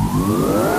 Whoa.